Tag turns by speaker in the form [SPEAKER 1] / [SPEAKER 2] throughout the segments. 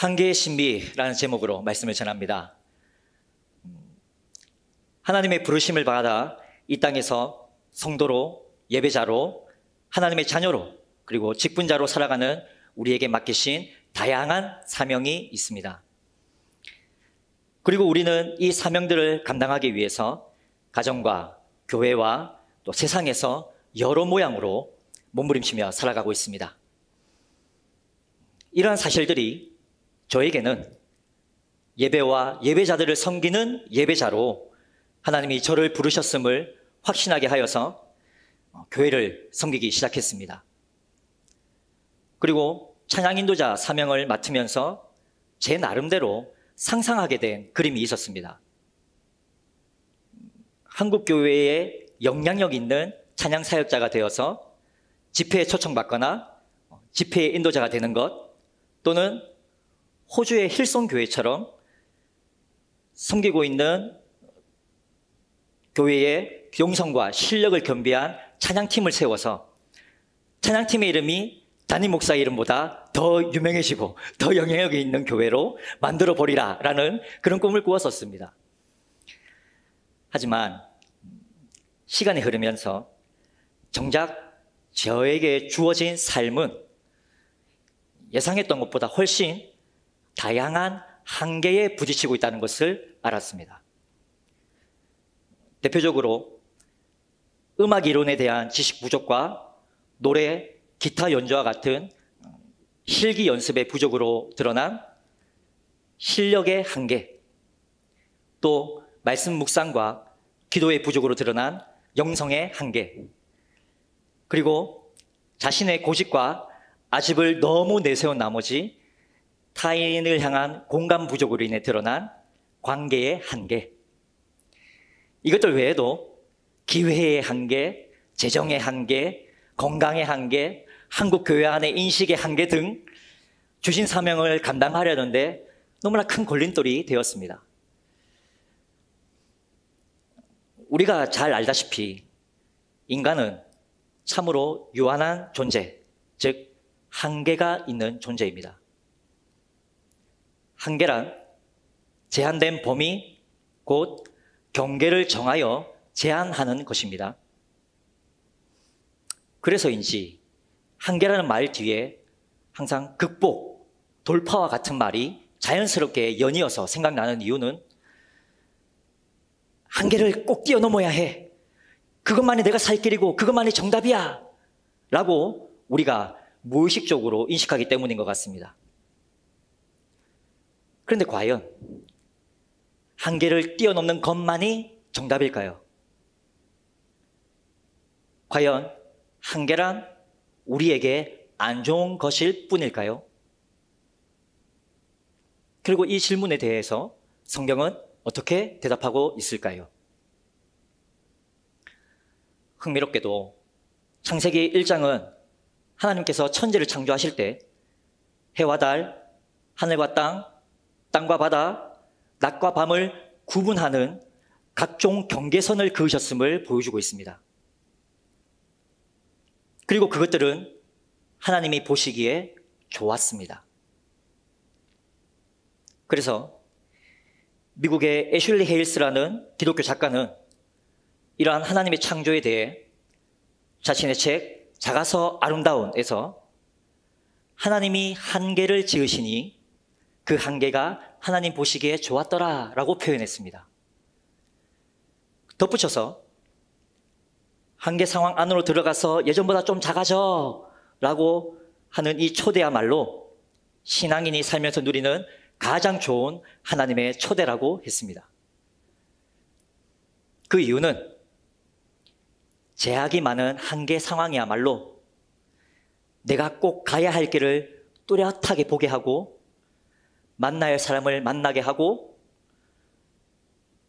[SPEAKER 1] 한계의 신비라는 제목으로 말씀을 전합니다. 하나님의 부르심을 받아 이 땅에서 성도로 예배자로 하나님의 자녀로 그리고 직분자로 살아가는 우리에게 맡기신 다양한 사명이 있습니다. 그리고 우리는 이 사명들을 감당하기 위해서 가정과 교회와 또 세상에서 여러 모양으로 몸부림치며 살아가고 있습니다. 이러한 사실들이 저에게는 예배와 예배자들을 섬기는 예배자로 하나님이 저를 부르셨음을 확신하게 하여서 교회를 섬기기 시작했습니다. 그리고 찬양 인도자 사명을 맡으면서 제 나름대로 상상하게 된 그림이 있었습니다. 한국 교회에 영향력 있는 찬양 사역자가 되어서 집회에 초청받거나 집회의 인도자가 되는 것 또는 호주의 힐송 교회처럼 섬기고 있는 교회의 용성과 실력을 겸비한 찬양팀을 세워서 찬양팀의 이름이 담임 목사 이름보다 더 유명해지고 더 영향력이 있는 교회로 만들어 버리라 라는 그런 꿈을 꾸었었습니다. 하지만 시간이 흐르면서 정작 저에게 주어진 삶은 예상했던 것보다 훨씬 다양한 한계에 부딪히고 있다는 것을 알았습니다. 대표적으로 음악 이론에 대한 지식 부족과 노래, 기타 연주와 같은 실기 연습의 부족으로 드러난 실력의 한계, 또 말씀 묵상과 기도의 부족으로 드러난 영성의 한계, 그리고 자신의 고집과 아집을 너무 내세운 나머지 타인을 향한 공감 부족으로 인해 드러난 관계의 한계. 이것들 외에도 기회의 한계, 재정의 한계, 건강의 한계, 한국 교회 안의 인식의 한계 등 주신 사명을 감당하려는데 너무나 큰 걸림돌이 되었습니다. 우리가 잘 알다시피 인간은 참으로 유한한 존재, 즉 한계가 있는 존재입니다. 한계란 제한된 범위, 곧 경계를 정하여 제한하는 것입니다. 그래서인지 한계라는 말 뒤에 항상 극복, 돌파와 같은 말이 자연스럽게 연이어서 생각나는 이유는 한계를 꼭 뛰어넘어야 해. 그것만이 내가 살 길이고 그것만이 정답이야. 라고 우리가 무의식적으로 인식하기 때문인 것 같습니다. 그런데 과연 한계를 뛰어넘는 것만이 정답일까요? 과연 한계란 우리에게 안 좋은 것일 뿐일까요? 그리고 이 질문에 대해서 성경은 어떻게 대답하고 있을까요? 흥미롭게도 창세기 1장은 하나님께서 천지를 창조하실 때 해와 달, 하늘과 땅, 땅과 바다, 낮과 밤을 구분하는 각종 경계선을 그으셨음을 보여주고 있습니다. 그리고 그것들은 하나님이 보시기에 좋았습니다. 그래서 미국의 애슐리 헤일스라는 기독교 작가는 이러한 하나님의 창조에 대해 자신의 책 작아서 아름다운에서 하나님이 한계를 지으시니 그 한계가 하나님 보시기에 좋았더라 라고 표현했습니다. 덧붙여서 한계 상황 안으로 들어가서 예전보다 좀 작아져 라고 하는 이 초대야말로 신앙인이 살면서 누리는 가장 좋은 하나님의 초대라고 했습니다. 그 이유는 제약이 많은 한계 상황이야말로 내가 꼭 가야 할 길을 뚜렷하게 보게 하고 만나야 할 사람을 만나게 하고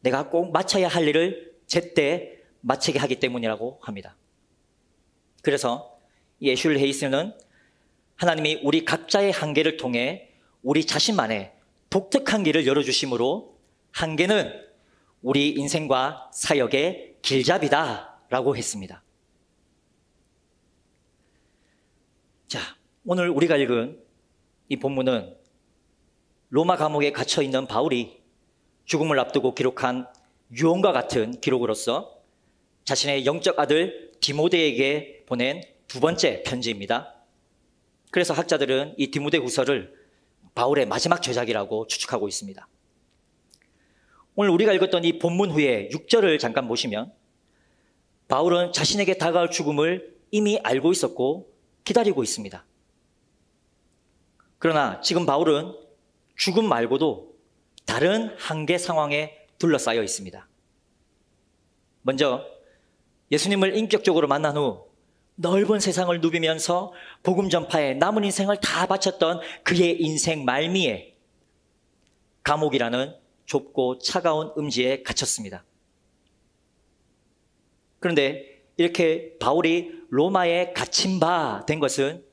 [SPEAKER 1] 내가 꼭 마쳐야 할 일을 제때 마치게 하기 때문이라고 합니다. 그래서 예슐 헤이스는 하나님이 우리 각자의 한계를 통해 우리 자신만의 독특한 길을 열어주심으로 한계는 우리 인생과 사역의 길잡이다 라고 했습니다. 자, 오늘 우리가 읽은 이 본문은 로마 감옥에 갇혀 있는 바울이 죽음을 앞두고 기록한 유언과 같은 기록으로서 자신의 영적 아들 디모데에게 보낸 두 번째 편지입니다. 그래서 학자들은 이 디모데 후서를 바울의 마지막 저작이라고 추측하고 있습니다. 오늘 우리가 읽었던 이 본문 후에 6절을 잠깐 보시면 바울은 자신에게 다가올 죽음을 이미 알고 있었고 기다리고 있습니다. 그러나 지금 바울은 죽음 말고도 다른 한계 상황에 둘러싸여 있습니다. 먼저 예수님을 인격적으로 만난 후 넓은 세상을 누비면서 복음 전파에 남은 인생을 다 바쳤던 그의 인생 말미에 감옥이라는 좁고 차가운 음지에 갇혔습니다. 그런데 이렇게 바울이 로마에 갇힌 바 된 것은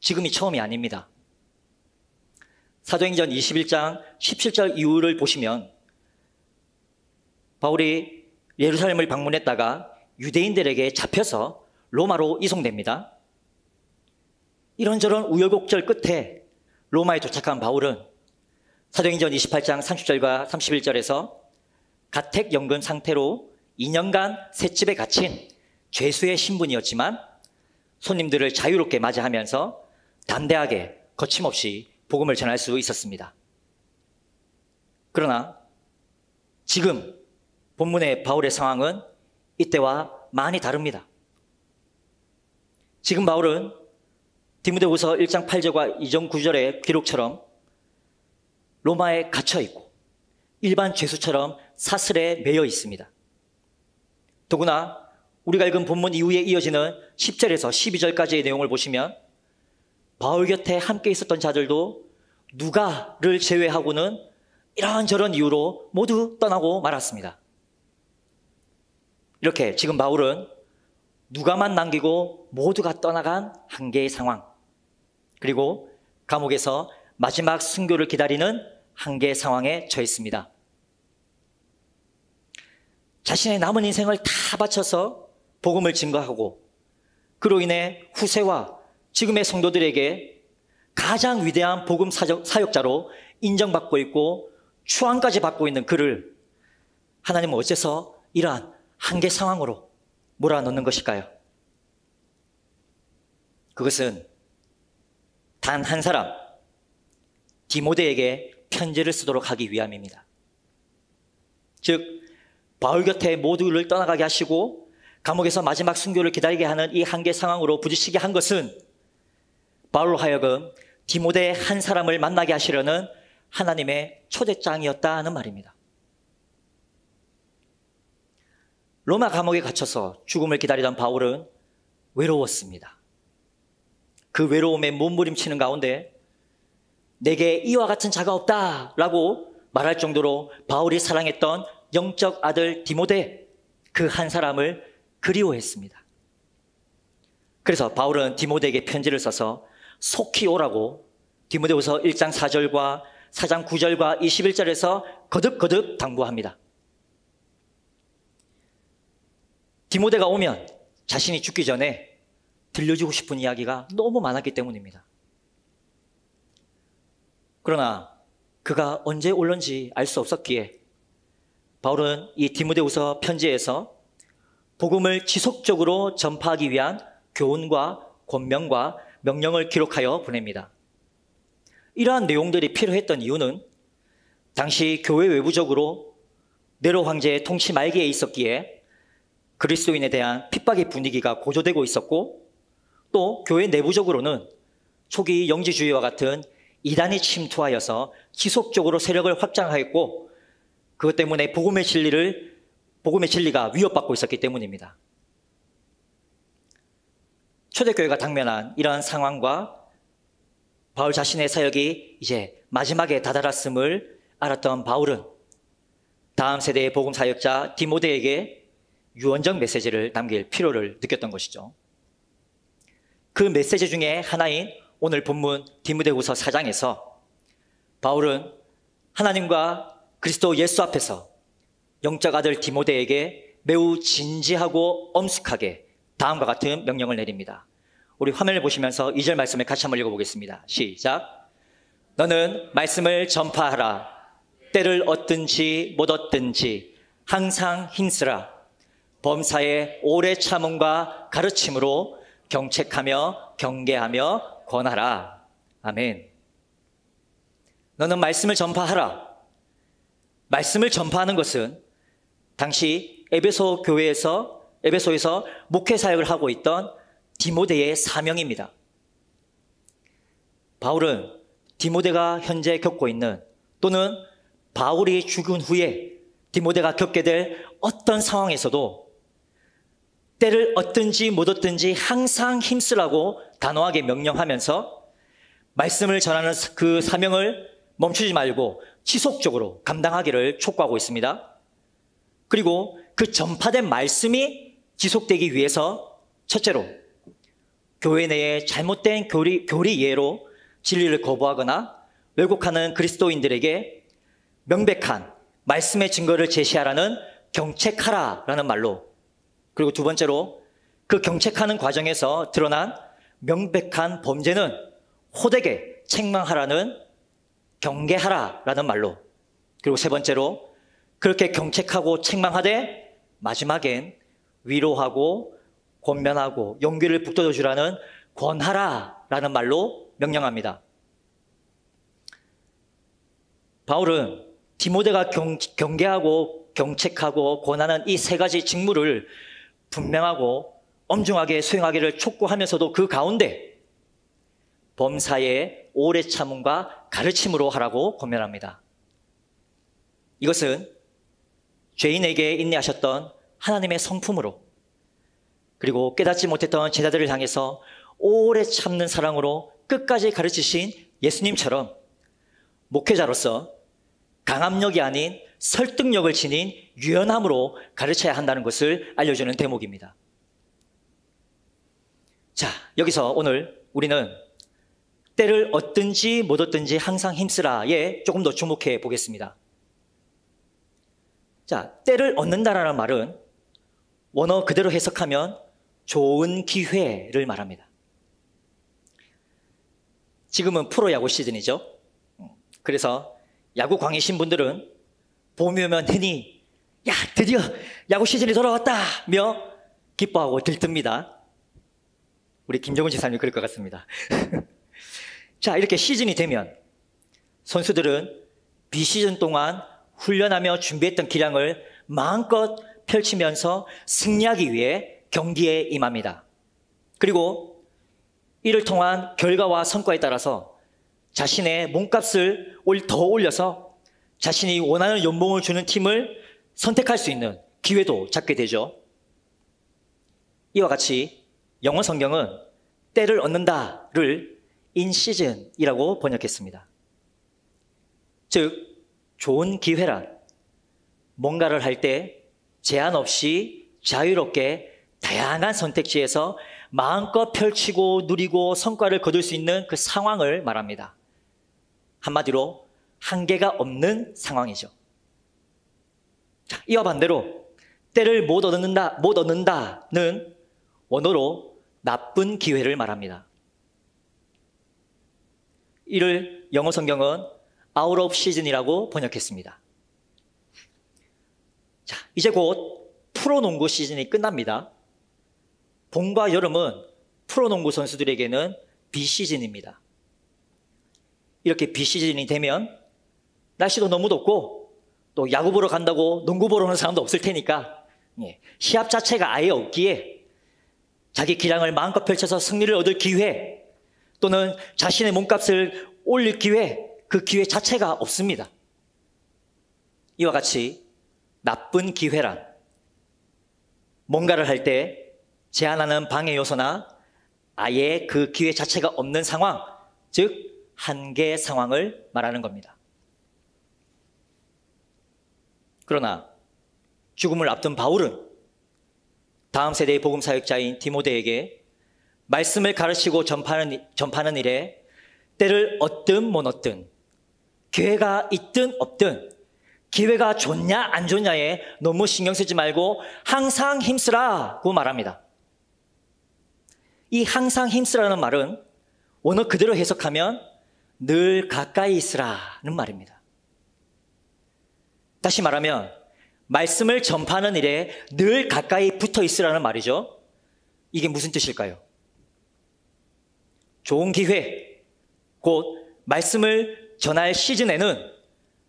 [SPEAKER 1] 지금이 처음이 아닙니다. 사도행전 21장 17절 이후를 보시면 바울이 예루살렘을 방문했다가 유대인들에게 잡혀서 로마로 이송됩니다. 이런저런 우여곡절 끝에 로마에 도착한 바울은 사도행전 28장 30절과 31절에서 가택 연금 상태로 2년간 셋집에 갇힌 죄수의 신분이었지만 손님들을 자유롭게 맞이하면서 담대하게 거침없이 복음을 전할 수 있었습니다. 그러나 지금 본문의 바울의 상황은 이때와 많이 다릅니다. 지금 바울은 디모데후서 1장 8절과 2장 9절의 기록처럼 로마에 갇혀 있고 일반 죄수처럼 사슬에 매여 있습니다. 더구나 우리가 읽은 본문 이후에 이어지는 10절에서 12절까지의 내용을 보시면 바울 곁에 함께 있었던 자들도 누가를 제외하고는 이런저런 이유로 모두 떠나고 말았습니다. 이렇게 지금 바울은 누가만 남기고 모두가 떠나간 한계의 상황. 그리고 감옥에서 마지막 순교를 기다리는 한계의 상황에 처했습니다. 자신의 남은 인생을 다 바쳐서 복음을 증거하고 그로 인해 후세와 지금의 성도들에게 가장 위대한 복음 사역자로 인정받고 있고 추앙까지 받고 있는 그를 하나님은 어째서 이러한 한계 상황으로 몰아넣는 것일까요? 그것은 단 한 사람, 디모데에게 편지를 쓰도록 하기 위함입니다. 즉, 바울 곁에 모두를 떠나가게 하시고 감옥에서 마지막 순교를 기다리게 하는 이 한계 상황으로 부딪히게 한 것은 바울로 하여금 디모데 한 사람을 만나게 하시려는 하나님의 초대장이었다는 말입니다. 로마 감옥에 갇혀서 죽음을 기다리던 바울은 외로웠습니다. 그 외로움에 몸부림치는 가운데 내게 이와 같은 자가 없다 라고 말할 정도로 바울이 사랑했던 영적 아들 디모데 그 한 사람을 그리워했습니다. 그래서 바울은 디모데에게 편지를 써서 속히 오라고 디모데후서 1장 4절과 4장 9절과 21절에서 거듭거듭 당부합니다. 디모데가 오면 자신이 죽기 전에 들려주고 싶은 이야기가 너무 많았기 때문입니다. 그러나 그가 언제 올런지 알 수 없었기에 바울은 이 디모데후서 편지에서 복음을 지속적으로 전파하기 위한 교훈과 권명과 명령을 기록하여 보냅니다. 이러한 내용들이 필요했던 이유는 당시 교회 외부적으로 네로 황제의 통치 말기에 있었기에 그리스도인에 대한 핍박의 분위기가 고조되고 있었고 또 교회 내부적으로는 초기 영지주의와 같은 이단이 침투하여서 지속적으로 세력을 확장하였고 그것 때문에 복음의 진리를 복음의 진리가 위협받고 있었기 때문입니다. 초대교회가 당면한 이러한 상황과 바울 자신의 사역이 이제 마지막에 다다랐음을 알았던 바울은 다음 세대의 복음 사역자 디모데에게 유언적 메시지를 남길 필요를 느꼈던 것이죠. 그 메시지 중에 하나인 오늘 본문 디모데후서 4장에서 바울은 하나님과 그리스도 예수 앞에서 영적 아들 디모데에게 매우 진지하고 엄숙하게 다음과 같은 명령을 내립니다. 우리 화면을 보시면서 2절 말씀을 같이 한번 읽어보겠습니다. 시작. 너는 말씀을 전파하라. 때를 얻든지 못 얻든지 항상 힘쓰라. 범사의 오래 참음과 가르침으로 경책하며 경계하며 권하라. 아멘. 너는 말씀을 전파하라. 말씀을 전파하는 것은 당시 에베소 교회에서 에베소에서 목회 사역을 하고 있던 디모데의 사명입니다. 바울은 디모데가 현재 겪고 있는 또는 바울이 죽은 후에 디모데가 겪게 될 어떤 상황에서도 때를 얻든지 못 얻든지 항상 힘쓰라고 단호하게 명령하면서 말씀을 전하는 그 사명을 멈추지 말고 지속적으로 감당하기를 촉구하고 있습니다. 그리고 그 전파된 말씀이 지속되기 위해서 첫째로 교회 내에 잘못된 교리, 교리 이해로 진리를 거부하거나 왜곡하는 그리스도인들에게 명백한 말씀의 증거를 제시하라는 경책하라라는 말로 그리고 두 번째로 그 경책하는 과정에서 드러난 명백한 범죄는 호되게 책망하라는 경계하라라는 말로 그리고 세 번째로 그렇게 경책하고 책망하되 마지막엔 위로하고 권면하고 용기를 북돋워 주라는 권하라라는 말로 명령합니다. 바울은 디모데가 경, 경계하고 경책하고 권하는 이 세 가지 직무를 분명하고 엄중하게 수행하기를 촉구하면서도 그 가운데 범사의 오래 참음과 가르침으로 하라고 권면합니다. 이것은 죄인에게 인내하셨던 하나님의 성품으로 그리고 깨닫지 못했던 제자들을 향해서 오래 참는 사랑으로 끝까지 가르치신 예수님처럼 목회자로서 강압력이 아닌 설득력을 지닌 유연함으로 가르쳐야 한다는 것을 알려주는 대목입니다. 자, 여기서 오늘 우리는 때를 얻든지 못 얻든지 항상 힘쓰라에 조금 더 주목해 보겠습니다. 자, 때를 얻는다라는 말은 원어 그대로 해석하면 좋은 기회를 말합니다. 지금은 프로야구 시즌이죠. 그래서 야구 광이신 분들은 봄이 오면 흔히 야 드디어 야구 시즌이 돌아왔다며 기뻐하고 들뜹니다. 우리 김정은 지사님 그럴 것 같습니다. 자 이렇게 시즌이 되면 선수들은 비시즌 동안 훈련하며 준비했던 기량을 마음껏 펼치면서 승리하기 위해 경기에 임합니다. 그리고 이를 통한 결과와 성과에 따라서 자신의 몸값을 더 올려서 자신이 원하는 연봉을 주는 팀을 선택할 수 있는 기회도 잡게 되죠. 이와 같이 영어 성경은 때를 얻는다를 in season이라고 번역했습니다. 즉, 좋은 기회란 뭔가를 할 때 제한 없이 자유롭게 다양한 선택지에서 마음껏 펼치고 누리고 성과를 거둘 수 있는 그 상황을 말합니다. 한마디로 한계가 없는 상황이죠. 자, 이와 반대로 때를 못 얻는다, 못 얻는다는 원어로 나쁜 기회를 말합니다. 이를 영어 성경은 out of season이라고 번역했습니다. 자, 이제 곧 프로농구 시즌이 끝납니다. 봄과 여름은 프로농구 선수들에게는 비시즌입니다. 이렇게 비시즌이 되면 날씨도 너무 덥고 또 야구 보러 간다고 농구 보러 오는 사람도 없을 테니까 예, 시합 자체가 아예 없기에 자기 기량을 마음껏 펼쳐서 승리를 얻을 기회 또는 자신의 몸값을 올릴 기회 그 기회 자체가 없습니다. 이와 같이 나쁜 기회란 뭔가를 할 때 제한하는 방해 요소나 아예 그 기회 자체가 없는 상황, 즉 한계 상황을 말하는 겁니다. 그러나 죽음을 앞둔 바울은 다음 세대의 복음 사역자인 디모데에게 말씀을 가르치고 전파하는, 전파하는 일에 때를 얻든 못 얻든 기회가 있든 없든 기회가 좋냐 안 좋냐에 너무 신경 쓰지 말고 항상 힘쓰라고 말합니다. 이 항상 힘쓰라는 말은 원어 그대로 해석하면 늘 가까이 있으라는 말입니다. 다시 말하면 말씀을 전파하는 일에 늘 가까이 붙어 있으라는 말이죠. 이게 무슨 뜻일까요? 좋은 기회, 곧 말씀을 전할 시즌에는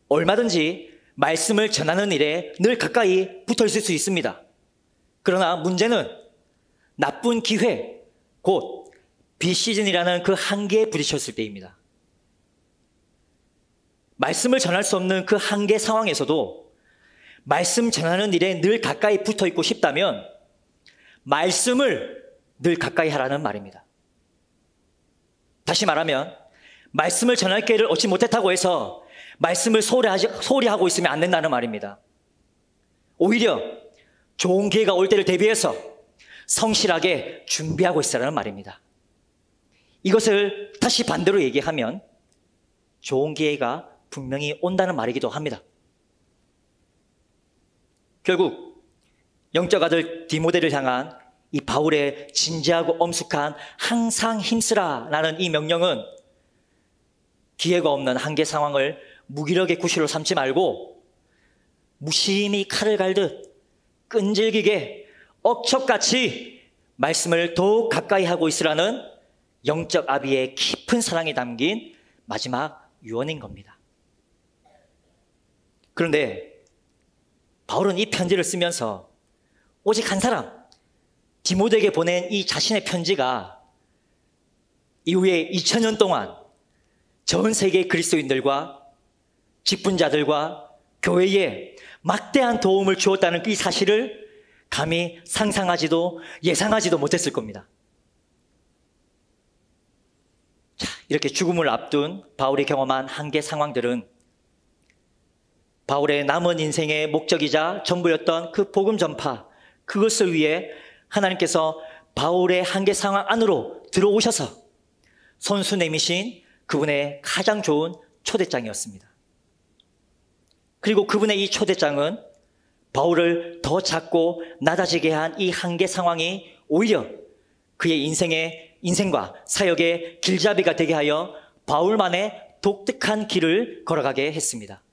[SPEAKER 1] 얼마든지 말씀을 전하는 일에 늘 가까이 붙어 있을 수 있습니다. 그러나 문제는 나쁜 기회, 곧 비시즌이라는 그 한계에 부딪혔을 때입니다. 말씀을 전할 수 없는 그 한계 상황에서도 말씀 전하는 일에 늘 가까이 붙어 있고 싶다면 말씀을 늘 가까이 하라는 말입니다. 다시 말하면 말씀을 전할 기회를 얻지 못했다고 해서 말씀을 소리하지, 소리하고 있으면 안 된다는 말입니다. 오히려 좋은 기회가 올 때를 대비해서 성실하게 준비하고 있으라는 말입니다. 이것을 다시 반대로 얘기하면 좋은 기회가 분명히 온다는 말이기도 합니다. 결국 영적 아들 디모데를 향한 이 바울의 진지하고 엄숙한 항상 힘쓰라라는 이 명령은 기회가 없는 한계 상황을 무기력의 구실로 삼지 말고 무심히 칼을 갈듯 끈질기게 억척같이 말씀을 더욱 가까이 하고 있으라는 영적 아비의 깊은 사랑이 담긴 마지막 유언인 겁니다. 그런데 바울은 이 편지를 쓰면서 오직 한 사람, 디모데에게 보낸 이 자신의 편지가 이후에 2000년 동안 전 세계 그리스도인들과 직분자들과 교회에 막대한 도움을 주었다는 이 사실을 감히 상상하지도 예상하지도 못했을 겁니다. 자, 이렇게 죽음을 앞둔 바울이 경험한 한계 상황들은 바울의 남은 인생의 목적이자 전부였던 그 복음 전파, 그것을 위해 하나님께서 바울의 한계 상황 안으로 들어오셔서 손수 내미신 그분의 가장 좋은 초대장이었습니다. 그리고 그분의 이 초대장은 바울을 더 작고 낮아지게 한 이 한계 상황이 오히려 그의 인생의 인생과 사역의 길잡이가 되게 하여 바울만의 독특한 길을 걸어가게 했습니다.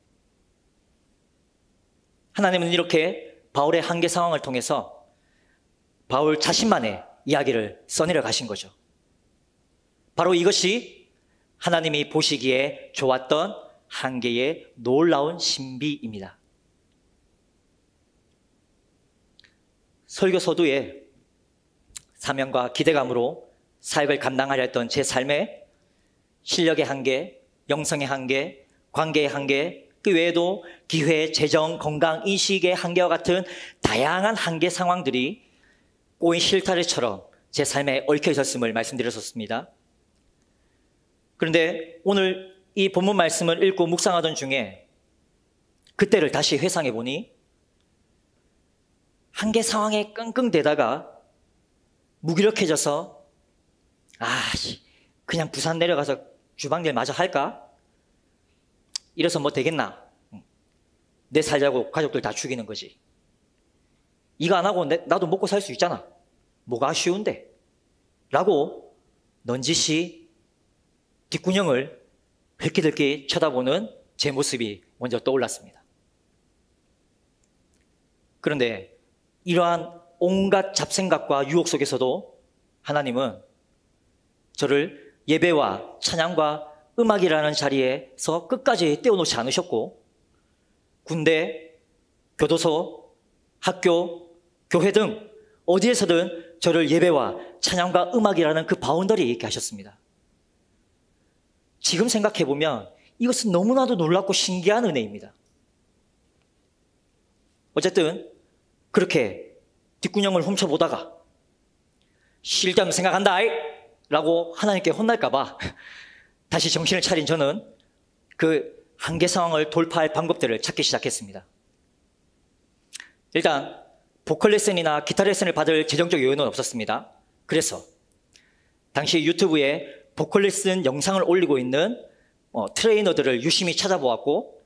[SPEAKER 1] 하나님은 이렇게 바울의 한계 상황을 통해서 바울 자신만의 이야기를 써내려 가신 거죠. 바로 이것이 하나님이 보시기에 좋았던 한계의 놀라운 신비입니다. 설교 서두에 사명과 기대감으로 사역을 감당하려 했던 제 삶에 실력의 한계, 영성의 한계, 관계의 한계, 그 외에도 기회, 재정, 건강, 인식의 한계와 같은 다양한 한계 상황들이 꼬인 실타래처럼 제 삶에 얽혀 있었음을 말씀드렸었습니다. 그런데 오늘 이 본문 말씀을 읽고 묵상하던 중에 그때를 다시 회상해 보니 한계 상황에 끙끙대다가 무기력해져서 아, 그냥 부산 내려가서 주방일 마저 할까? 이래서 뭐 되겠나? 내 살자고 가족들 다 죽이는 거지. 이거 안 하고 내, 나도 먹고 살 수 있잖아. 뭐가 아쉬운데? 라고 넌지시 뒷구녕을 획기들기 쳐다보는 제 모습이 먼저 떠올랐습니다. 그런데 이러한 온갖 잡생각과 유혹 속에서도 하나님은 저를 예배와 찬양과 음악이라는 자리에서 끝까지 떼어놓지 않으셨고 군대, 교도소, 학교, 교회 등 어디에서든 저를 예배와 찬양과 음악이라는 그 바운더리에 있게 하셨습니다. 지금 생각해보면 이것은 너무나도 놀랍고 신기한 은혜입니다. 어쨌든 그렇게 뒷구녕을 훔쳐보다가 실담 생각한다 라고 하나님께 혼날까봐 다시 정신을 차린 저는 그 한계 상황을 돌파할 방법들을 찾기 시작했습니다. 일단 보컬 레슨이나 기타 레슨을 받을 재정적 여유는 없었습니다. 그래서 당시 유튜브에 보컬 레슨 영상을 올리고 있는 어, 트레이너들을 유심히 찾아보았고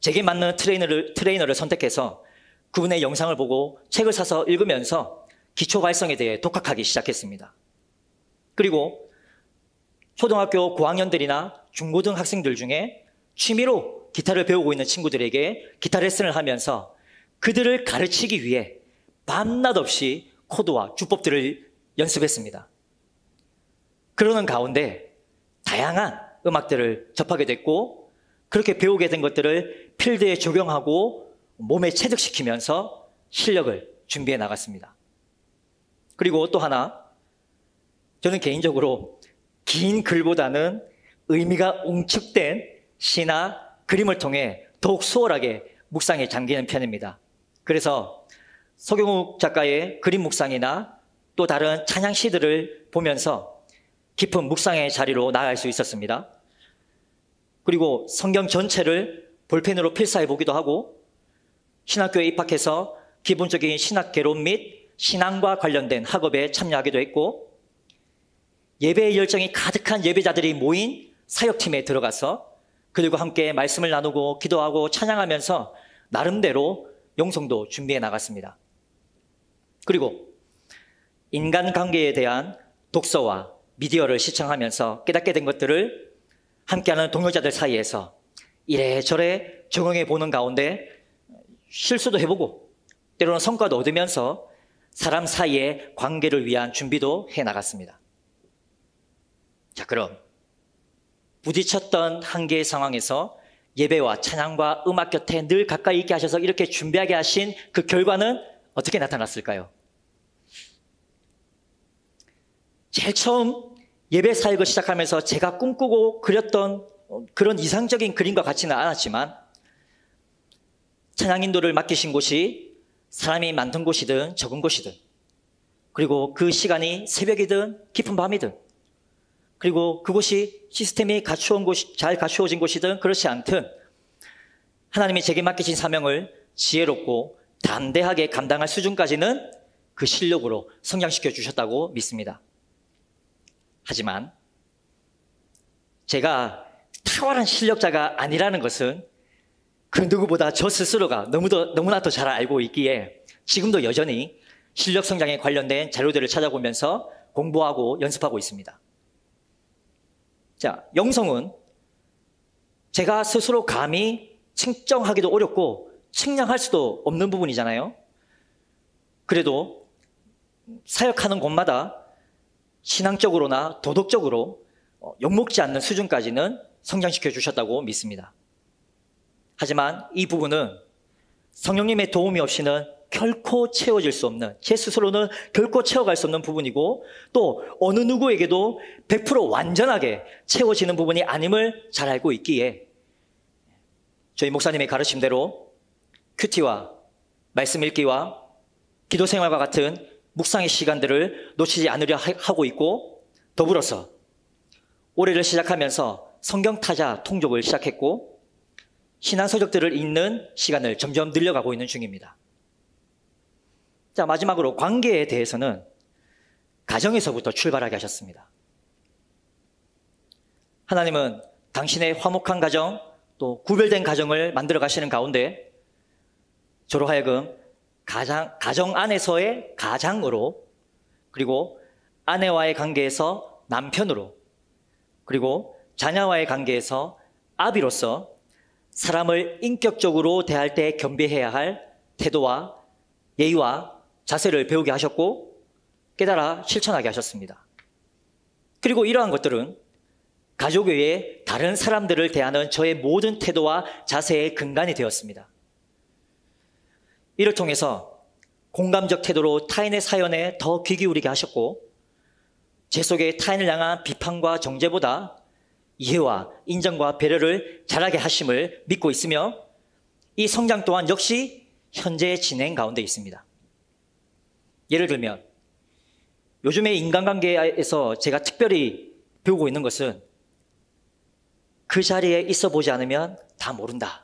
[SPEAKER 1] 제게 맞는 트레이너를, 트레이너를 선택해서 그분의 영상을 보고 책을 사서 읽으면서 기초 발성에 대해 독학하기 시작했습니다. 그리고 초등학교 고학년들이나 중고등 학생들 중에 취미로 기타를 배우고 있는 친구들에게 기타 레슨을 하면서 그들을 가르치기 위해 밤낮 없이 코드와 주법들을 연습했습니다. 그러는 가운데 다양한 음악들을 접하게 됐고 그렇게 배우게 된 것들을 필드에 적용하고 몸에 체득시키면서 실력을 준비해 나갔습니다. 그리고 또 하나 저는 개인적으로 긴 글보다는 의미가 웅축된 시나 그림을 통해 더욱 수월하게 묵상에 잠기는 편입니다. 그래서 서경욱 작가의 그림 묵상이나 또 다른 찬양 시들을 보면서 깊은 묵상의 자리로 나아갈 수 있었습니다. 그리고 성경 전체를 볼펜으로 필사해 보기도 하고 신학교에 입학해서 기본적인 신학 개론 및 신앙과 관련된 학업에 참여하기도 했고 예배의 열정이 가득한 예배자들이 모인 사역팀에 들어가서 그들과 함께 말씀을 나누고 기도하고 찬양하면서 나름대로 영성도 준비해 나갔습니다. 그리고 인간관계에 대한 독서와 미디어를 시청하면서 깨닫게 된 것들을 함께하는 동료자들 사이에서 이래저래 적응해 보는 가운데 실수도 해보고 때로는 성과도 얻으면서 사람 사이의 관계를 위한 준비도 해 나갔습니다. 자, 그럼 부딪혔던 한계의 상황에서 예배와 찬양과 음악 곁에 늘 가까이 있게 하셔서 이렇게 준비하게 하신 그 결과는 어떻게 나타났을까요? 제일 처음 예배 사역을 시작하면서 제가 꿈꾸고 그렸던 그런 이상적인 그림과 같지는 않았지만 찬양 인도를 맡기신 곳이 사람이 많던 곳이든 적은 곳이든 그리고 그 시간이 새벽이든 깊은 밤이든 그리고 그곳이 시스템이 갖추온 곳이, 잘 갖추어진 곳이든 그렇지 않든 하나님이 제게 맡기신 사명을 지혜롭고 담대하게 감당할 수준까지는 그 실력으로 성장시켜 주셨다고 믿습니다. 하지만 제가 탁월한 실력자가 아니라는 것은 그 누구보다 저 스스로가 너무도, 너무나 더 잘 알고 있기에 지금도 여전히 실력 성장에 관련된 자료들을 찾아보면서 공부하고 연습하고 있습니다. 자, 영성은 제가 스스로 감히 측정하기도 어렵고 측량할 수도 없는 부분이잖아요. 그래도 사역하는 곳마다 신앙적으로나 도덕적으로 어, 욕먹지 않는 수준까지는 성장시켜 주셨다고 믿습니다. 하지만 이 부분은 성령님의 도움이 없이는 결코 채워질 수 없는, 제 스스로는 결코 채워갈 수 없는 부분이고, 또 어느 누구에게도 100% 완전하게 채워지는 부분이 아님을 잘 알고 있기에, 저희 목사님의 가르침대로 큐티와 말씀 읽기와 기도 생활과 같은 묵상의 시간들을 놓치지 않으려 하고 있고 더불어서 올해를 시작하면서 성경 타자 통독을 시작했고 신앙 서적들을 읽는 시간을 점점 늘려가고 있는 중입니다. 자, 마지막으로 관계에 대해서는 가정에서부터 출발하게 하셨습니다. 하나님은 당신의 화목한 가정, 또 구별된 가정을 만들어 가시는 가운데 저로 하여금 가장, 가정 안에서의 가장으로 그리고 아내와의 관계에서 남편으로 그리고 자녀와의 관계에서 아비로서 사람을 인격적으로 대할 때 겸비해야 할 태도와 예의와 자세를 배우게 하셨고 깨달아 실천하게 하셨습니다. 그리고 이러한 것들은 가족 외에 다른 사람들을 대하는 저의 모든 태도와 자세의 근간이 되었습니다. 이를 통해서 공감적 태도로 타인의 사연에 더 귀 기울이게 하셨고 제 속에 타인을 향한 비판과 정죄보다 이해와 인정과 배려를 잘하게 하심을 믿고 있으며 이 성장 또한 역시 현재 진행 가운데 있습니다. 예를 들면 요즘의 인간관계에서 제가 특별히 배우고 있는 것은 그 자리에 있어 보지 않으면 다 모른다.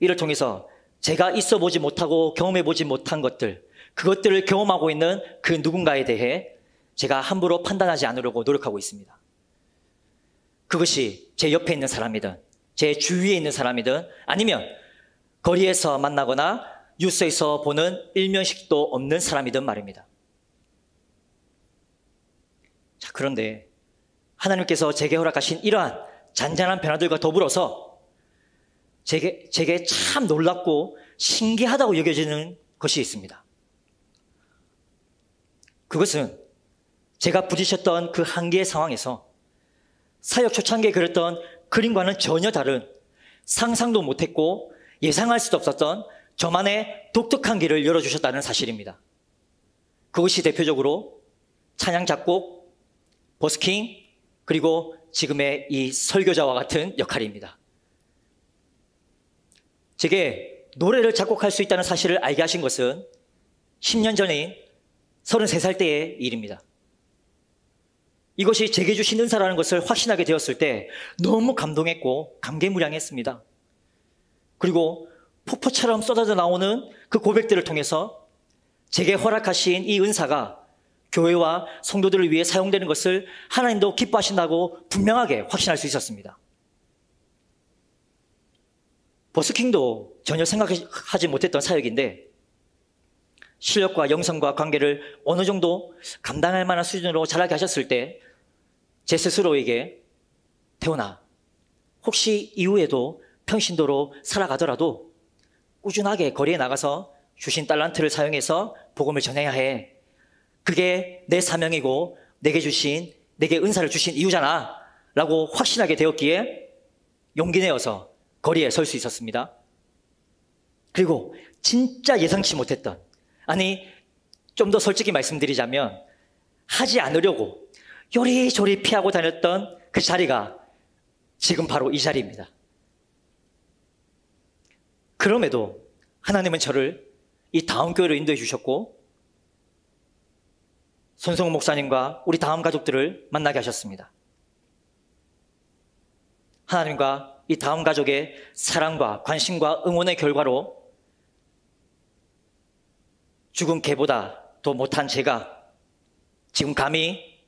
[SPEAKER 1] 이를 통해서 제가 있어 보지 못하고 경험해 보지 못한 것들, 그것들을 경험하고 있는 그 누군가에 대해 제가 함부로 판단하지 않으려고 노력하고 있습니다. 그것이 제 옆에 있는 사람이든, 제 주위에 있는 사람이든, 아니면 거리에서 만나거나 뉴스에서 보는 일면식도 없는 사람이든 말입니다. 자, 그런데 하나님께서 제게 허락하신 이러한 잔잔한 변화들과 더불어서 제게, 제게 참 놀랍고 신기하다고 여겨지는 것이 있습니다. 그것은 제가 부딪혔던 그 한계의 상황에서 사역 초창기에 그렸던 그림과는 전혀 다른 상상도 못했고 예상할 수도 없었던 저만의 독특한 길을 열어주셨다는 사실입니다. 그것이 대표적으로 찬양 작곡, 버스킹, 그리고 지금의 이 설교자와 같은 역할입니다. 제게 노래를 작곡할 수 있다는 사실을 알게 하신 것은 10년 전인 33살 때의 일입니다. 이것이 제게 주신 은사라는 것을 확신하게 되었을 때 너무 감동했고 감개무량했습니다. 그리고 폭포처럼 쏟아져 나오는 그 고백들을 통해서 제게 허락하신 이 은사가 교회와 성도들을 위해 사용되는 것을 하나님도 기뻐하신다고 분명하게 확신할 수 있었습니다. 버스킹도 전혀 생각하지 못했던 사역인데 실력과 영성과 관계를 어느 정도 감당할 만한 수준으로 잘하게 하셨을 때 제 스스로에게 태어나 혹시 이후에도 평신도로 살아가더라도 꾸준하게 거리에 나가서 주신 달란트를 사용해서 복음을 전해야 해. 그게 내 사명이고 내게 주신 내게 은사를 주신 이유잖아. 라고 확신하게 되었기에 용기 내어서 거리에 설 수 있었습니다. 그리고 진짜 예상치 못했던 아니 좀 더 솔직히 말씀드리자면 하지 않으려고 요리조리 피하고 다녔던 그 자리가 지금 바로 이 자리입니다. 그럼에도 하나님은 저를 이 다음 교회로 인도해 주셨고 손성호 목사님과 우리 다음 가족들을 만나게 하셨습니다. 하나님과 이 다음 가족의 사랑과 관심과 응원의 결과로 죽은 개보다 더 못한 제가 지금 감히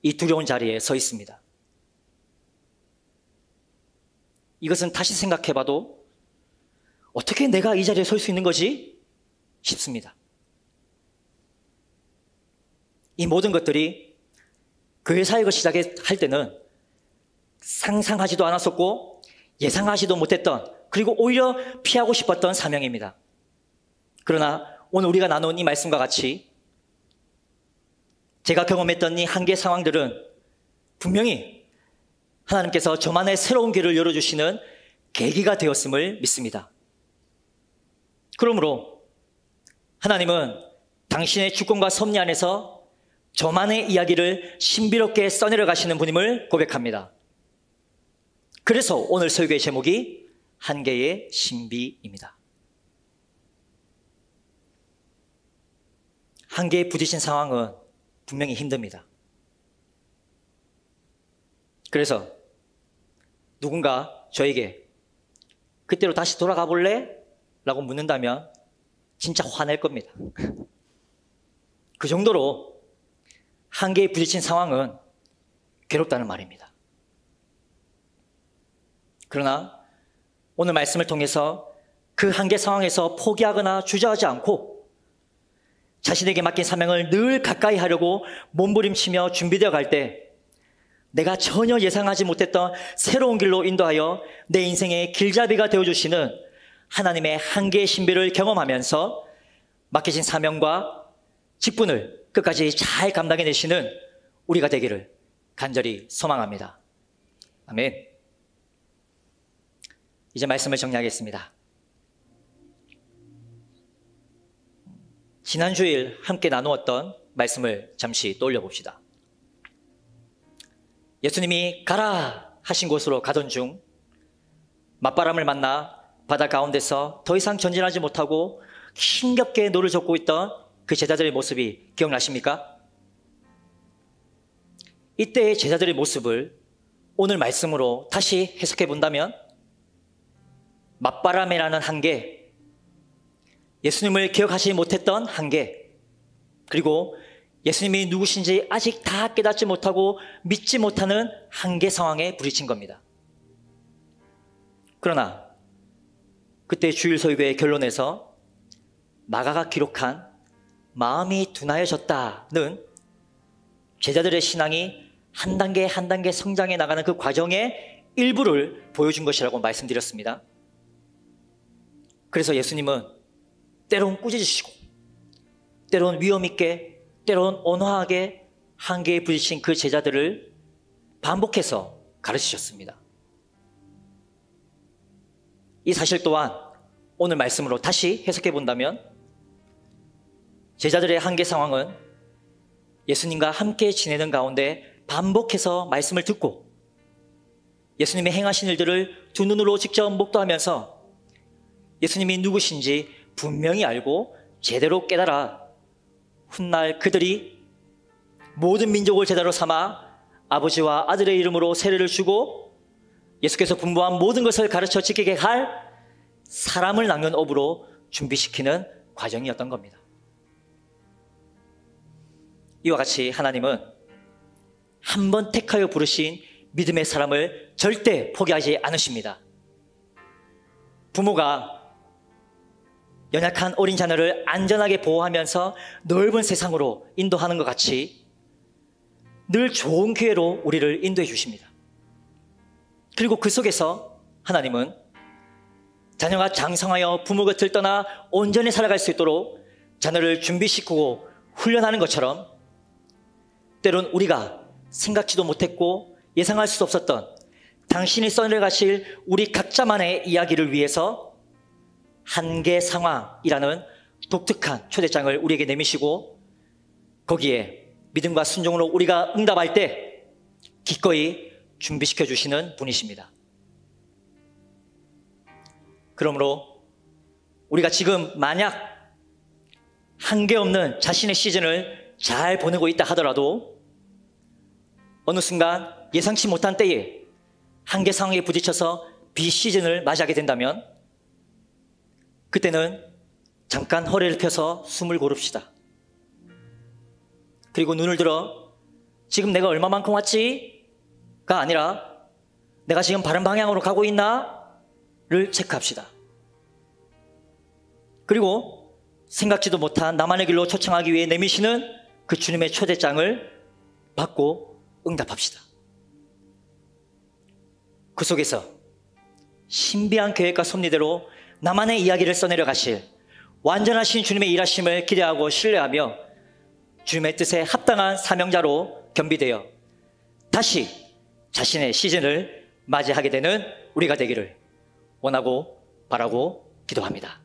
[SPEAKER 1] 이 두려운 자리에 서 있습니다. 이것은 다시 생각해봐도 어떻게 내가 이 자리에 설 수 있는 거지? 싶습니다. 이 모든 것들이 교회 사역을 시작할 때는 상상하지도 않았었고 예상하지도 못했던 그리고 오히려 피하고 싶었던 사명입니다. 그러나 오늘 우리가 나눈 이 말씀과 같이 제가 경험했던 이 한계 상황들은 분명히 하나님께서 저만의 새로운 길을 열어주시는 계기가 되었음을 믿습니다. 그러므로 하나님은 당신의 주권과 섭리 안에서 저만의 이야기를 신비롭게 써내려 가시는 분임을 고백합니다. 그래서 오늘 설교의 제목이 한계의 신비입니다. 한계에 부딪힌 상황은 분명히 힘듭니다. 그래서 누군가 저에게 그때로 다시 돌아가 볼래? 라고 묻는다면 진짜 화낼 겁니다. 그 정도로 한계에 부딪힌 상황은 괴롭다는 말입니다. 그러나 오늘 말씀을 통해서 그 한계 상황에서 포기하거나 주저하지 않고 자신에게 맡긴 사명을 늘 가까이 하려고 몸부림치며 준비되어 갈 때 내가 전혀 예상하지 못했던 새로운 길로 인도하여 내 인생의 길잡이가 되어주시는 하나님의 한계의 신비를 경험하면서 맡기신 사명과 직분을 끝까지 잘 감당해내시는 우리가 되기를 간절히 소망합니다. 아멘. 이제 말씀을 정리하겠습니다. 지난 주일 함께 나누었던 말씀을 잠시 떠올려 봅시다. 예수님이 가라 하신 곳으로 가던 중 맞바람을 만나 바다 가운데서 더 이상 전진하지 못하고 힘겹게 노를 젓고 있던 그 제자들의 모습이 기억나십니까? 이때의 제자들의 모습을 오늘 말씀으로 다시 해석해 본다면 맞바람이라는 한계, 예수님을 기억하지 못했던 한계, 그리고 예수님이 누구신지 아직 다 깨닫지 못하고 믿지 못하는 한계 상황에 부딪힌 겁니다. 그러나 그때 주일 설교의 결론에서 마가가 기록한 마음이 둔하여졌다는 제자들의 신앙이 한 단계 한 단계 성장해 나가는 그 과정의 일부를 보여준 것이라고 말씀드렸습니다. 그래서 예수님은 때론 꾸짖으시고, 때론 위험있게, 때론 온화하게 한계에 부딪힌 그 제자들을 반복해서 가르치셨습니다. 이 사실 또한 오늘 말씀으로 다시 해석해 본다면 제자들의 한계 상황은 예수님과 함께 지내는 가운데 반복해서 말씀을 듣고 예수님의 행하신 일들을 두 눈으로 직접 목도하면서 예수님이 누구신지 분명히 알고 제대로 깨달아 훗날 그들이 모든 민족을 제자로 삼아 아버지와 아들의 이름으로 세례를 주고 예수께서 분부한 모든 것을 가르쳐 지키게 할 사람을 낳는 업으로 준비시키는 과정이었던 겁니다. 이와 같이 하나님은 한 번 택하여 부르신 믿음의 사람을 절대 포기하지 않으십니다. 부모가 연약한 어린 자녀를 안전하게 보호하면서 넓은 세상으로 인도하는 것 같이 늘 좋은 기회로 우리를 인도해 주십니다. 그리고 그 속에서 하나님은 자녀가 장성하여 부모 곁을 떠나 온전히 살아갈 수 있도록 자녀를 준비시키고 훈련하는 것처럼 때론 우리가 생각지도 못했고 예상할 수 없었던 당신이 써내가실 우리 각자만의 이야기를 위해서 한계 상황이라는 독특한 초대장을 우리에게 내미시고 거기에 믿음과 순종으로 우리가 응답할 때 기꺼이 준비시켜 주시는 분이십니다. 그러므로 우리가 지금 만약 한계 없는 자신의 시즌을 잘 보내고 있다 하더라도 어느 순간 예상치 못한 때에 한계 상황에 부딪혀서 비시즌을 맞이하게 된다면 그때는 잠깐 허리를 펴서 숨을 고릅시다. 그리고 눈을 들어 지금 내가 얼마만큼 왔지?가 아니라 내가 지금 바른 방향으로 가고 있나?를 체크합시다. 그리고 생각지도 못한 나만의 길로 초청하기 위해 내미시는 그 주님의 초대장을 받고 응답합시다. 그 속에서 신비한 계획과 섭리대로 나만의 이야기를 써내려 가실 완전하신 주님의 일하심을 기대하고 신뢰하며 주님의 뜻에 합당한 사명자로 겸비되어 다시 자신의 시즌을 맞이하게 되는 우리가 되기를 원하고 바라고 기도합니다.